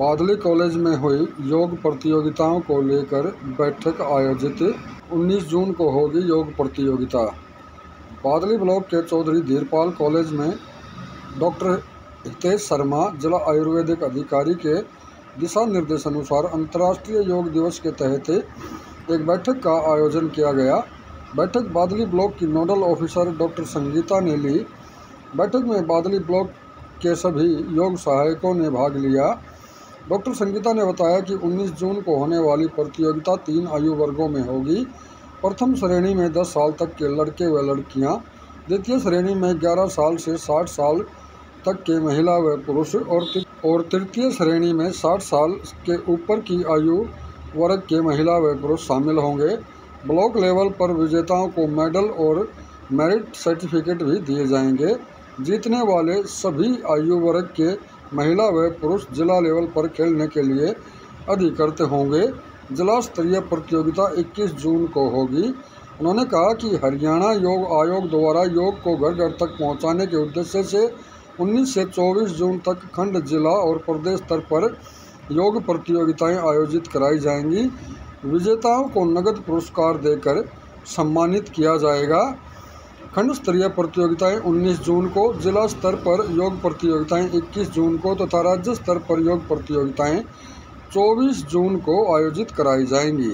बादली college में हुई योग प्रतियोगिताओं को लेकर बैठक आयोजित। 19 जून को होगी योग प्रतियोगिता। बादली ब्लॉक के चौधरी धीरपाल कॉलेज में डॉक्टर हितेश शर्मा, जिला आयुर्वेदिक अधिकारी के दिशा निर्देशानुसार अंतर्राष्ट्रीय योग दिवस के तहत एक बैठक का आयोजन किया गया। बैठक बादली ब्लॉक की नोडल ऑफिसर डॉक्टर संगीता ने ली। बैठक में बादली ब्लॉक के सभी योग सहायकों ने भाग लिया। डॉक्टर संगीता ने बताया कि 19 जून को होने वाली प्रतियोगिता तीन आयु वर्गों में होगी। प्रथम श्रेणी में 10 साल तक के लड़के व लड़कियाँ, द्वितीय श्रेणी में 11 साल से 60 साल तक के महिला व पुरुष और और तृतीय श्रेणी में 60 साल के ऊपर की आयु वर्ग के महिला व पुरुष शामिल होंगे। ब्लॉक लेवल पर विजेताओं को मेडल और मेरिट सर्टिफिकेट भी दिए जाएँगे। जीतने वाले सभी आयु वर्ग के महिला व पुरुष जिला लेवल पर खेलने के लिए अधिकृत होंगे। जिला स्तरीय प्रतियोगिता 21 जून को होगी। उन्होंने कहा कि हरियाणा योग आयोग द्वारा योग को घर घर तक पहुँचाने के उद्देश्य से 19 से 24 जून तक खंड जिला और प्रदेश स्तर पर योग प्रतियोगिताएँ आयोजित कराई जाएँगी। विजेताओं को नगद पुरस्कार देकर सम्मानित किया जाएगा। खंड स्तरीय प्रतियोगिताएँ 19 जून को जिला स्तर पर योग प्रतियोगिताएँ 21 जून को तथा राज्य स्तर पर योग प्रतियोगिताएँ 24 जून को आयोजित कराई जाएँगी।